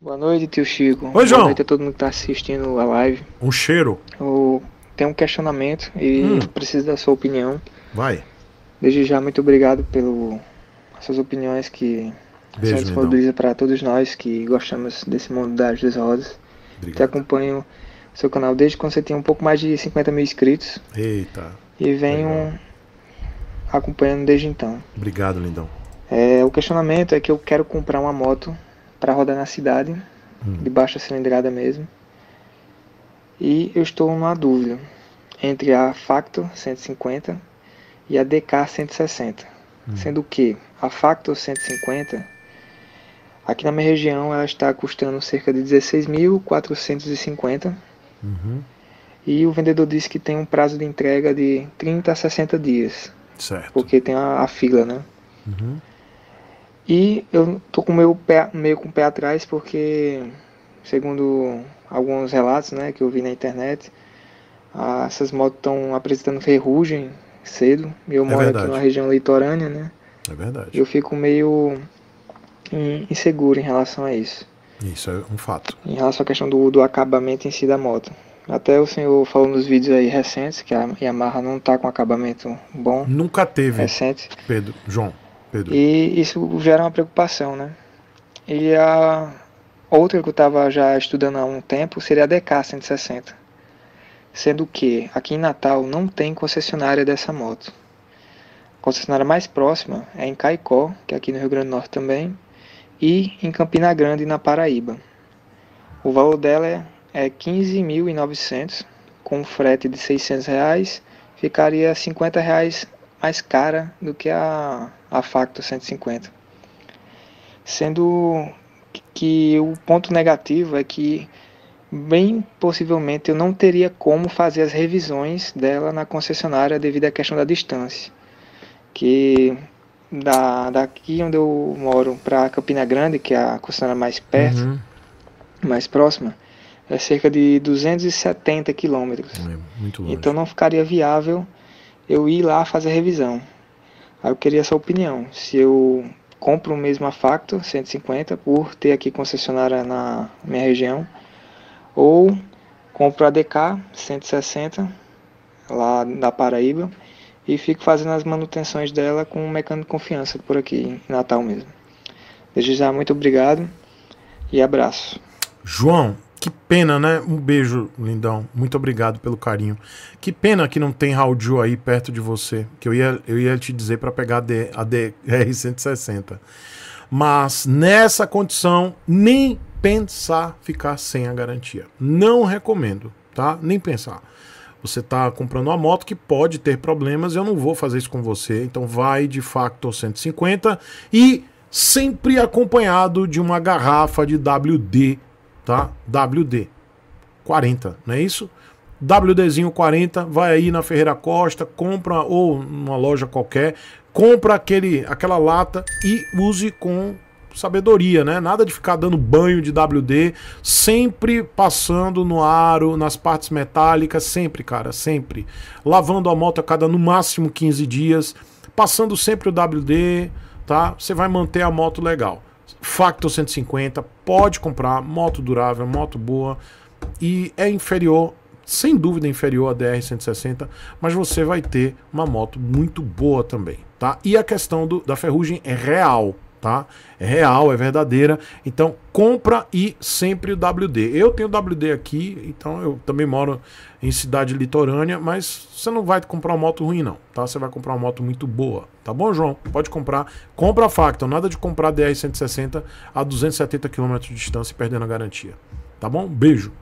Boa noite, tio Chico. Oi, João. Boa noite a todo mundo que tá assistindo a live. Um cheiro. Eu tenho um questionamento e Hum. preciso da sua opinião. Vai. Desde já, muito obrigado pelas suas opiniões que Beijo, lindão. disponibiliza para todos nós que gostamos desse mundo das duas rodas. Obrigado. acompanho o seu canal desde quando você tinha um pouco mais de 50 mil inscritos Eita. e venho Legal. acompanhando desde então. Obrigado, lindão. É, o questionamento é que eu quero comprar uma moto para rodar na cidade, Hum. de baixa cilindrada mesmo. E eu estou numa dúvida entre a Factor 150 e a DK 160. Hum. Sendo que a Factor 150, aqui na minha região, ela está custando cerca de 16.450 Uhum. e o vendedor disse que tem um prazo de entrega de 30 a 60 dias, Certo. porque tem a, a fila, né? Uhum. E eu tô com meu pé, meio com o pé atrás porque, segundo alguns relatos né, que eu vi na internet, ah, essas motos estão apresentando ferrugem cedo. E eu moro É verdade. aqui numa região litorânea, né? É verdade. Eu fico meio in- inseguro em relação a isso. Isso é um fato. Em relação à questão do, do acabamento em si da moto. Até o senhor falou nos vídeos aí recentes que a Yamaha não tá com acabamento bom, Nunca teve, recente. Pedro. João. Pedro. E isso gera uma preocupação, né? E a outra que eu estava já estudando há um tempo seria a DK 160. Sendo que aqui em Natal não tem concessionária dessa moto. A concessionária mais próxima é em Caicó, que é aqui no Rio Grande do Norte também, e em Campina Grande, na Paraíba. O valor dela é, é 15.900, com frete de 600 reais, ficaria 50 reais mais cara do que a, a Factor 150. Sendo que o ponto negativo é que bem possivelmente eu não teria como fazer as revisões dela na concessionária devido à questão da distância. Que da, daqui onde eu moro para Campina Grande, que é a concessionária mais perto, Uhum. mais próxima, é cerca de 270 quilômetros. É. Então não ficaria viável eu ir lá fazer a revisão. Aí eu queria essa opinião. Se eu compro mesmo a Factor 150 por ter aqui concessionária na minha região, ou compro a DK 160 lá da Paraíba e fico fazendo as manutenções dela com um mecânico de confiança por aqui em Natal mesmo. Desde já, muito obrigado e abraço. João, pena, né? Um beijo, lindão. Muito obrigado pelo carinho. Que pena que não tem Raul aí perto de você. Que eu ia, eu ia te dizer para pegar a, D, a DR-160. Mas nessa condição, nem pensar ficar sem a garantia. Não recomendo, tá? Nem pensar. Você está comprando uma moto que pode ter problemas, eu não vou fazer isso com você. Então vai de Factor 150 e sempre acompanhado de uma garrafa de WD, tá? WD 40, não é isso? WDzinho 40, vai aí na Ferreira Costa, compra ou numa loja qualquer, compra aquele aquela lata e use com sabedoria, né? Nada de ficar dando banho de WD, sempre passando no aro, nas partes metálicas, sempre, cara, sempre. Lavando a moto a cada no máximo 15 dias, passando sempre o WD, tá? Você vai manter a moto legal. Factor 150, pode comprar, moto durável, moto boa e é inferior, sem dúvida inferior à DR-160, mas você vai ter uma moto muito boa também, tá? E a questão do- da ferrugem é real, tá? É real, é verdadeira. Então compra e sempre o WD. Eu tenho WD aqui, então eu também moro em cidade litorânea, mas você não vai comprar uma moto ruim não, tá? Você vai comprar uma moto muito boa, tá bom, João? Pode comprar. Compra a Factor, nada de comprar DR 160 a 270 km de distância e perdendo a garantia. Tá bom? Beijo.